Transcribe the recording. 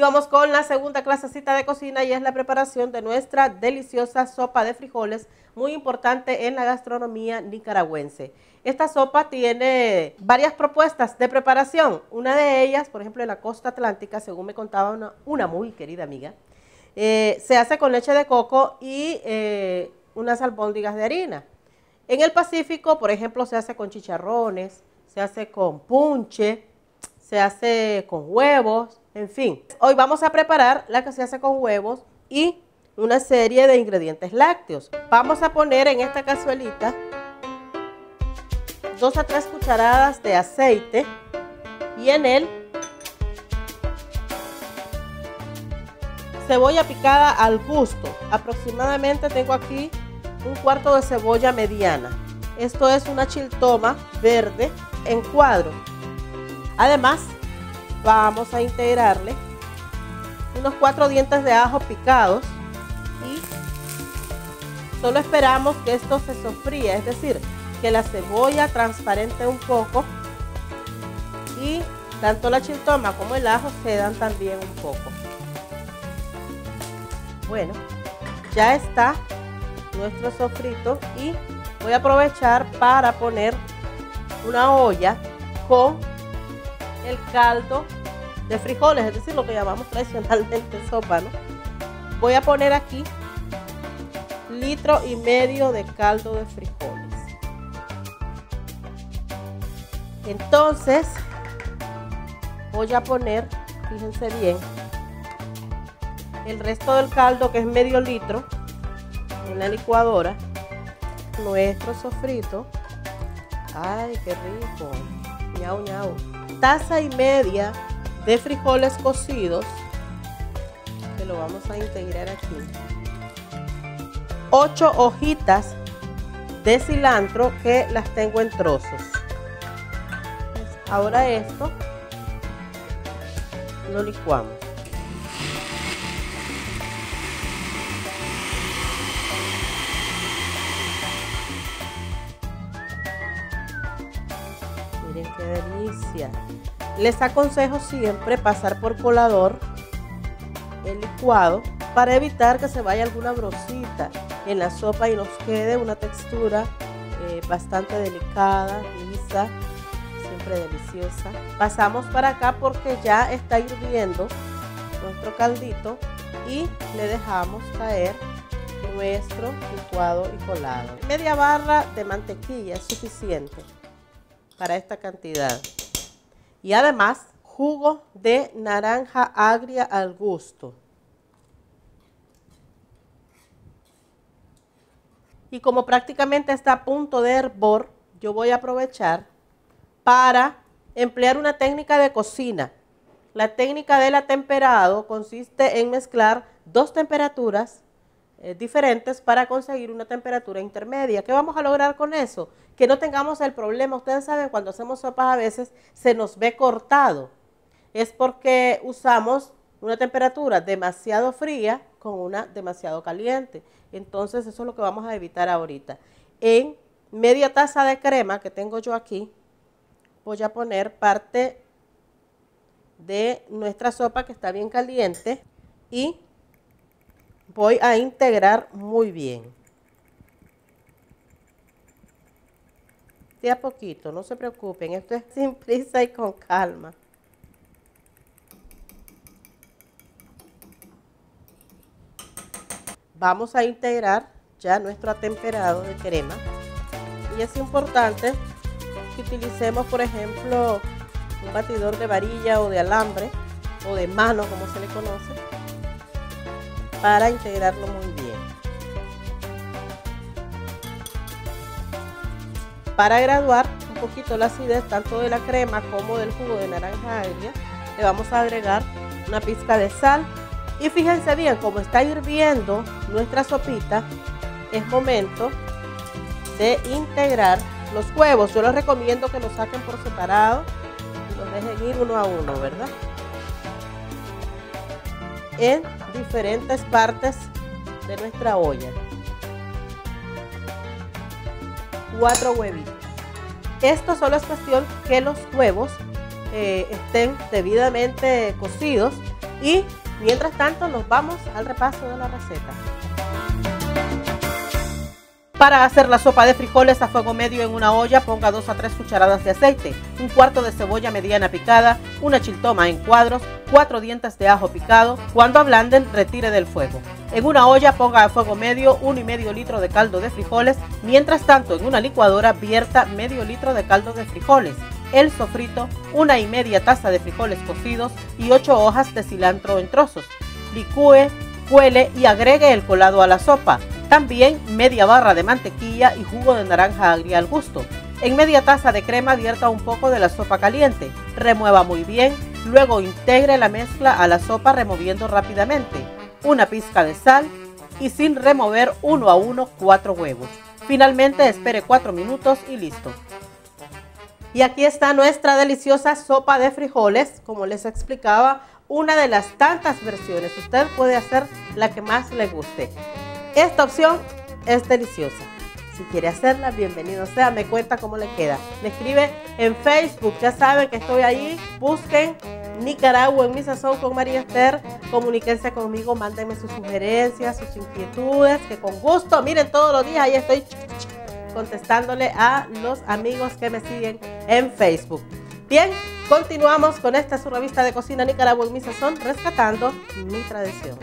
Y vamos con la segunda clasecita de cocina y es la preparación de nuestra deliciosa sopa de frijoles, muy importante en la gastronomía nicaragüense. Esta sopa tiene varias propuestas de preparación. Una de ellas, por ejemplo, en la costa atlántica, según me contaba una, muy querida amiga, eh, se hace con leche de coco y eh, unas albóndigas de harina. En el Pacífico, por ejemplo, se hace con chicharrones, se hace con punche, se hace con huevos, en fin, hoy vamos a preparar la que se hace con huevos y una serie de ingredientes lácteos. Vamos a poner en esta cazuelita dos a tres cucharadas de aceite y en él cebolla picada al gusto. Aproximadamente tengo aquí un cuarto de cebolla mediana. Esto es una chiltoma verde en cuadro. Además, vamos a integrarle unos cuatro dientes de ajo picados y solo esperamos que esto se sofría, es decir, que la cebolla transparente un poco y tanto la chiltoma como el ajo se dan también un poco. Bueno, ya está nuestro sofrito y voy a aprovechar para poner una olla con el caldo de frijoles, es decir, lo que llamamos tradicionalmente sopa, ¿no? Voy a poner aquí litro y medio de caldo de frijoles. Entonces, voy a poner, fíjense bien, el resto del caldo que es medio litro en la licuadora, nuestro sofrito. Ay, qué rico. Ñau, ñau taza y media de frijoles cocidos que lo vamos a integrar aquí 8 hojitas de cilantro que las tengo en trozos ahora esto lo licuamos Qué delicia. Les aconsejo siempre pasar por colador el licuado para evitar que se vaya alguna brosita en la sopa y nos quede una textura eh, bastante delicada, lisa, siempre deliciosa. Pasamos para acá porque ya está hirviendo nuestro caldito y le dejamos caer nuestro licuado y colado. Media barra de mantequilla es suficiente para esta cantidad. Y además, jugo de naranja agria al gusto. Y como prácticamente está a punto de hervor, yo voy a aprovechar para emplear una técnica de cocina. La técnica del atemperado consiste en mezclar dos temperaturas eh, diferentes para conseguir una temperatura intermedia. ¿Qué vamos a lograr con eso? Que no tengamos el problema. Ustedes saben, cuando hacemos sopas a veces se nos ve cortado. Es porque usamos una temperatura demasiado fría con una demasiado caliente. Entonces eso es lo que vamos a evitar ahorita. En media taza de crema que tengo yo aquí, voy a poner parte de nuestra sopa que está bien caliente y voy a integrar muy bien. De a poquito, no se preocupen, esto es sin prisa y con calma. Vamos a integrar ya nuestro atemperado de crema. Y es importante que utilicemos, por ejemplo, un batidor de varilla o de alambre o de mano, como se le conoce, para integrarlo muy bien. Para graduar un poquito la acidez tanto de la crema como del jugo de naranja agria, le vamos a agregar una pizca de sal y fíjense bien, como está hirviendo nuestra sopita, es momento de integrar los huevos. Yo les recomiendo que los saquen por separado y los dejen ir uno a uno, ¿verdad? En diferentes partes de nuestra olla. Cuatro huevitos. Esto solo es cuestión que los huevos eh, estén debidamente cocidos y mientras tanto nos vamos al repaso de la receta. Para hacer la sopa de frijoles a fuego medio en una olla, ponga 2 a 3 cucharadas de aceite, un cuarto de cebolla mediana picada, una chiltoma en cuadros, 4 dientes de ajo picado. Cuando ablanden, retire del fuego. En una olla ponga a fuego medio 1 y medio litro de caldo de frijoles. Mientras tanto, en una licuadora vierta medio litro de caldo de frijoles, el sofrito, una y media taza de frijoles cocidos y 8 hojas de cilantro en trozos. Licúe, cuele y agregue el colado a la sopa. También media barra de mantequilla y jugo de naranja agria al gusto. En media taza de crema vierta un poco de la sopa caliente. Remueva muy bien, luego integre la mezcla a la sopa removiendo rápidamente. Una pizca de sal y sin remover uno a uno cuatro huevos. Finalmente espere cuatro minutos y listo. Y aquí está nuestra deliciosa sopa de frijoles, como les explicaba, una de las tantas versiones. Usted puede hacer la que más le guste. Esta opción es deliciosa. Si quiere hacerla, bienvenido sea. Me cuenta cómo le queda. Me escribe en Facebook. Ya saben que estoy ahí. Busquen Nicaragua en mi sazón con María Esther. Comuníquense conmigo. Mándenme sus sugerencias, sus inquietudes. Que con gusto, miren todos los días ahí estoy contestándole a los amigos que me siguen en Facebook. Bien, continuamos con esta su revista de cocina Nicaragua en mi sazón, rescatando mi tradición.